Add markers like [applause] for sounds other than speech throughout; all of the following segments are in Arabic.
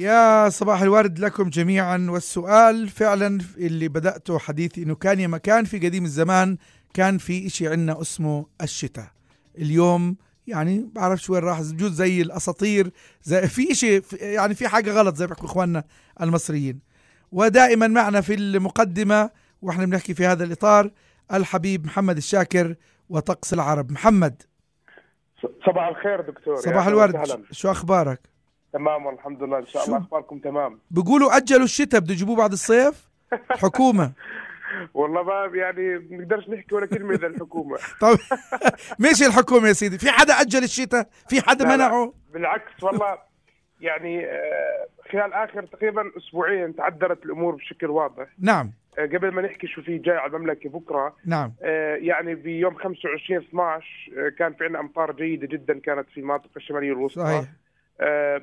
يا صباح الورد لكم جميعا. والسؤال فعلا اللي بدأته حديثي إنه كان يا مكان في قديم الزمان كان في إشي عندنا اسمه الشتاء. اليوم يعني بعرفش وين راح بجوز زي الأساطير زي في إشي يعني في حاجة غلط زي ما بيحكوا إخواننا المصريين. ودائما معنا في المقدمة وإحنا بنحكي في هذا الإطار الحبيب محمد الشاكر وطقس العرب. محمد. صباح الخير دكتور. صباح الورد. شو أخبارك؟ تمام الحمد لله إن شاء الله أخباركم تمام. [laughs] بيقولوا أجلوا الشتاء بده يجيبوه بعد الصيف؟ حكومة. [laughs] والله ما يعني بنقدرش نحكي ولا كلمة إذا الحكومة. [laughs] طيب ماشي الحكومة يا سيدي. في حدا أجل الشتاء؟ في حدا منعه؟ بالعكس والله يعني آه، خلال آخر تقريبا أسبوعين تعدلت الأمور بشكل واضح. نعم. آه، قبل ما نحكي شو في جاي على المملكة بكرة نعم. آه، يعني بيوم 25 12 كان في عندنا أمطار جيدة جدا كانت في المناطق الشمالية الوسطى صحيح.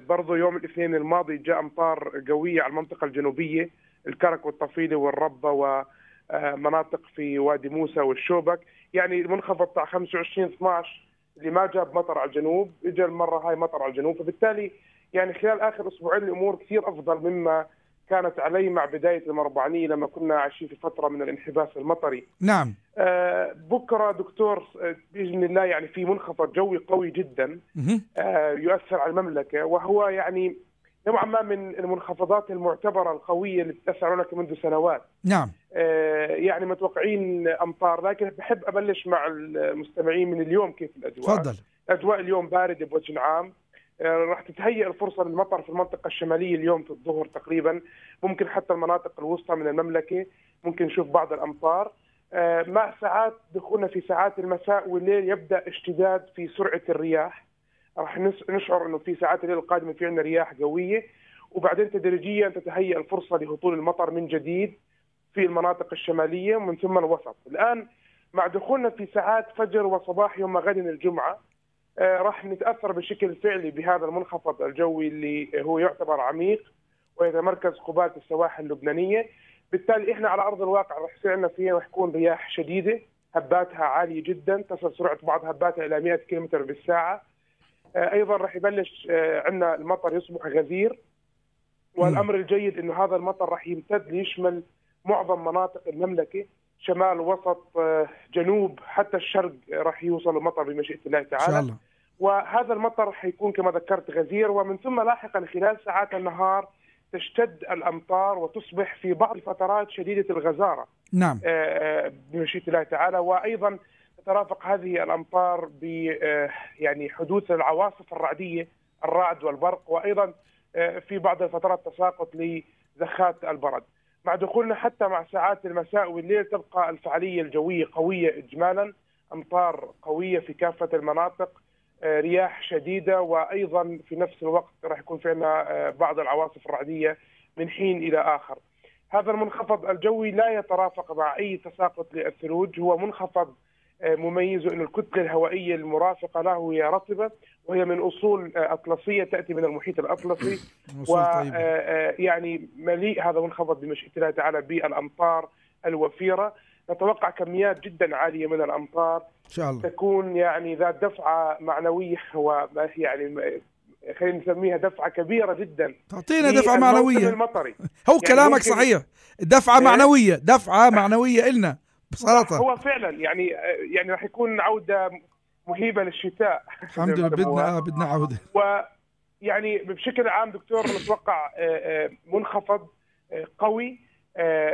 برضه يوم الاثنين الماضي جاء أمطار قوية على المنطقة الجنوبية الكرك والطفيله والربه ومناطق في وادي موسى والشوبك يعني المنخفض بتاع 25 12 اللي ما جاب مطر على الجنوب اجى المرة هاي مطر على الجنوب فبالتالي يعني خلال آخر أسبوعين الأمور كثير أفضل مما كانت عليه مع بداية المربعانية لما كنا عايشين في فترة من الانحباس المطري. نعم. آه بكرة دكتور بإذن الله يعني في منخفض جوي قوي جدا آه يؤثر على المملكة وهو يعني نوعا ما من المنخفضات المعتبرة القوية اللي تأثر هناك منذ سنوات. نعم. آه يعني متوقعين أمطار لكن بحب أبلش مع المستمعين من اليوم كيف الأجواء. تفضل. الأجواء اليوم باردة بوجه عام. آه، راح تتهيأ الفرصة للمطر في المنطقة الشمالية اليوم في الظهر تقريبا ممكن حتى المناطق الوسطى من المملكة ممكن نشوف بعض الأمطار آه، مع ساعات دخولنا في ساعات المساء والليل يبدأ اشتداد في سرعة الرياح. راح نشعر إنه في ساعات الليل القادمة في عندنا رياح قوية. وبعدين تدريجيا تتهيأ الفرصة لهطول المطر من جديد في المناطق الشمالية ومن ثم الوسط. الآن مع دخولنا في ساعات فجر وصباح يوم غد الجمعة آه، راح نتأثر بشكل فعلي بهذا المنخفض الجوي اللي هو يعتبر عميق ويتمركز قباله السواحل اللبنانية. بالتالي إحنا على أرض الواقع راح يصير عندنا فيها راح تكون رياح شديدة هباتها عالية جدا تصل سرعة بعض هباتها إلى 100 كم بالساعة. آه، أيضا راح يبلش آه، عندنا المطر يصبح غزير. والأمر الجيد إنه هذا المطر راح يمتد ليشمل معظم مناطق المملكة شمال وسط جنوب حتى الشرق راح يوصل المطر بمشيئة الله تعالى. إن شاء الله. وهذا المطر حيكون كما ذكرت غزير ومن ثم لاحقا خلال ساعات النهار تشتد الأمطار وتصبح في بعض الفترات شديدة الغزارة. نعم. آه، آه، بمشيئة الله تعالى وأيضا تترافق هذه الأمطار ب آه، يعني حدوث العواصف الرعدية الرعد والبرق وأيضا في بعض الفترات تساقط لزخات البرد. مع دخولنا حتى مع ساعات المساء والليل تبقى الفعالية الجوية قوية اجمالا أمطار قوية في كافة المناطق رياح شديدة وأيضا في نفس الوقت راح يكون في عندنا آه، بعض العواصف الرعدية من حين إلى آخر. هذا المنخفض الجوي لا يترافق مع أي تساقط للثلوج، هو منخفض آه، مميز إنه الكتلة الهوائية المرافقة له هي رطبة وهي من أصول أطلسية تأتي من المحيط الأطلسي. ويعني مليء هذا المنخفض بمشيئة الله تعالى بالأمطار الوفيرة. نتوقع كميات جدا عالية من الأمطار. إن شاء الله. تكون يعني ذات دفعة معنوية ويعني خلينا نسميها دفعة كبيرة جدا. تعطينا دفعة معنوية. المطري. هو يعني كلامك صحيح. دفعة إيه؟ معنوية دفعة معنوية إلنا بصراحه هو فعلا يعني يعني راح يكون عودة مهيبة للشتاء. الحمد لله بدنا بدنا عودة. ويعني [laughs] بشكل عام دكتور نتوقع آه، آه، منخفض آه، قوي.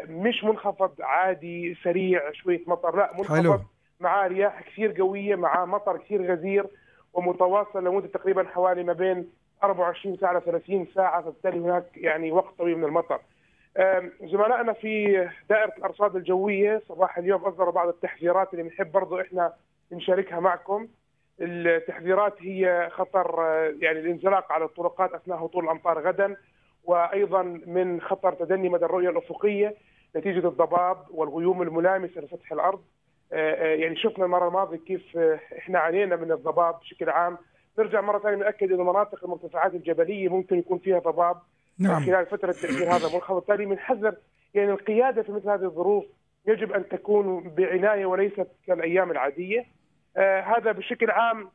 مش منخفض عادي سريع شوية مطر لا منخفض حلو. معاه رياح كثير قوية معاه مطر كثير غزير ومتواصل لمدة تقريبا حوالي ما بين 24 ساعة ل 30 ساعة فبالتالي هناك يعني وقت طويل من المطر. زملائنا في دائرة الأرصاد الجوية صباح اليوم أصدروا بعض التحذيرات اللي بنحب برضه إحنا نشاركها معكم. التحذيرات هي خطر يعني الانزلاق على الطرقات أثناء هطول الأمطار غدا وأيضا من خطر تدني مدى الرؤية الأفقية نتيجة الضباب والغيوم الملامسه لسطح الأرض. آه، آه، يعني شفنا المرة الماضية كيف آه، إحنا عانينا من الضباب بشكل عام. نرجع مرة ثانية ناكد إنه مناطق المرتفعات الجبلية ممكن يكون فيها ضباب نعم. خلال فترة تاثير هذا المنخفض. بالتالي بنحذر يعني القيادة في مثل هذه الظروف يجب أن تكون بعناية وليست كالأيام العادية. آه هذا بشكل عام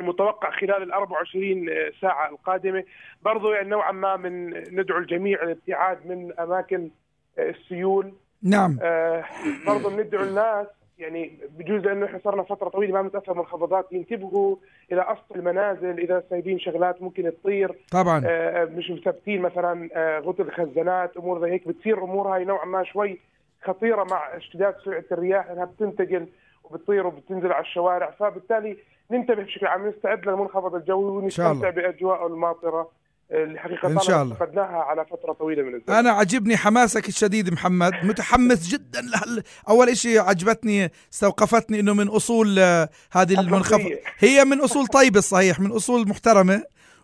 المتوقع خلال ال 24 ساعة القادمة. برضو يعني نوعا ما من ندعو الجميع للابتعاد من أماكن السيول. نعم. آه برضو بندعو الناس يعني بجوز لأنه إحنا صرنا فترة طويلة ما بنتأثر منخفضات ينتبهوا إلى اسطح المنازل. إذا سايبين شغلات ممكن تطير. طبعا. آه مش مثبتين مثلا آه غطي الخزانات أمور زي هيك. بتصير امور هاي نوعا ما شوي خطيرة مع اشتداد سرعة الرياح لانها بتنتقل وبتطير وبتنزل على الشوارع فبالتالي ننتبه بشكل عام نستعد للمنخفض الجوي ونستمتع باجواءه الماطرة اللي حقيقة إن شاء الله. فقدناها على فترة طويلة من الزمن. أنا عجبني حماسك الشديد محمد متحمس جدا لهال أول شيء عجبتني استوقفتني أنه من أصول آه، هذه المنخفض هي من أصول طيبة صحيح من أصول محترمة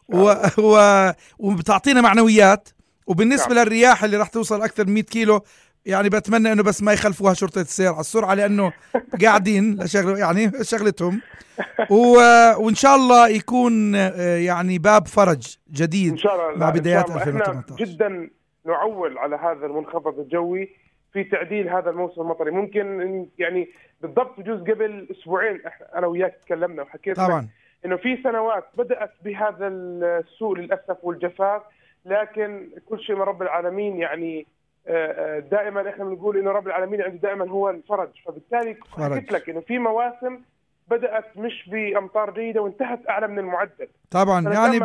و... و... وبتعطينا معنويات وبالنسبة نعم. للرياح اللي راح توصل أكثر من 100 كيلو يعني بتمنى إنه بس ما يخلفوها شرطة السير. على السرعة لأنه [laughs] قاعدين لشغل يعني شغلتهم. و... وإن شاء الله يكون آه، يعني باب فرج جديد إن شاء الله مع بدايات 2018 إحنا جدا نعول على هذا المنخفض الجوي في تعديل هذا الموسم المطري. ممكن يعني بالضبط بجوز قبل أسبوعين أنا وياك تكلمنا وحكيت طبعا. إنه في سنوات بدأت بهذا السوء للأسف والجفاف لكن كل شيء من رب العالمين يعني دائما إحنا بنقول إنه رب العالمين عنده دائما هو الفرج. فبالتالي حكيت لك إنه في مواسم بدأت مش بأمطار جيدة وانتهت أعلى من المعدل. طبعا يعني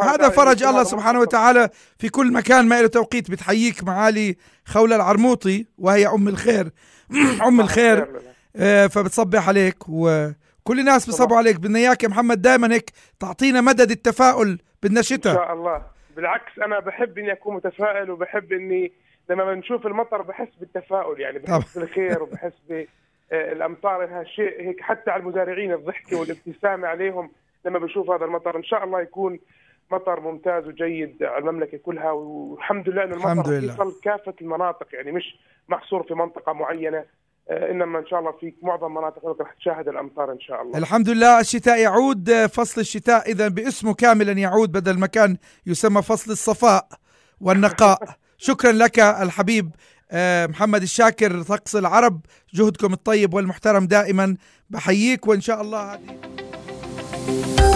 هذا فرج الله سبحانه وتعالى في كل مكان ما له توقيت. بتحييك معالي خولة العرموطي وهي أم الخير. [clears throat] أم الخير. آه، فبتصبح عليك. وكل الناس بيصبوا عليك. بدنا إياك يا محمد دائما هيك تعطينا مدد التفاؤل بدنا شتاء. إن شاء الله. بالعكس أنا بحب إني أكون متفائل وبحب إني لما بنشوف المطر بحس بالتفاؤل يعني بحس بالخير وبحس بالامطار انها شيء هيك حتى على المزارعين الضحكة والابتسامة عليهم لما بشوف هذا المطر إن شاء الله يكون مطر ممتاز وجيد على المملكة كلها والحمد لله إنه المطر يوصل كافة المناطق يعني مش محصور في منطقة معينة آه، إنما إن شاء الله في معظم مناطق رح تشاهد الأمطار إن شاء الله. الحمد لله الشتاء يعود فصل الشتاء إذا باسمه كاملا يعود بدل ما كان يسمى فصل الصفاء والنقاء. [laughs] شكرا لك الحبيب آه، محمد الشاكر طقس العرب جهدكم الطيب والمحترم دائما. بحييك وإن شاء الله. هذه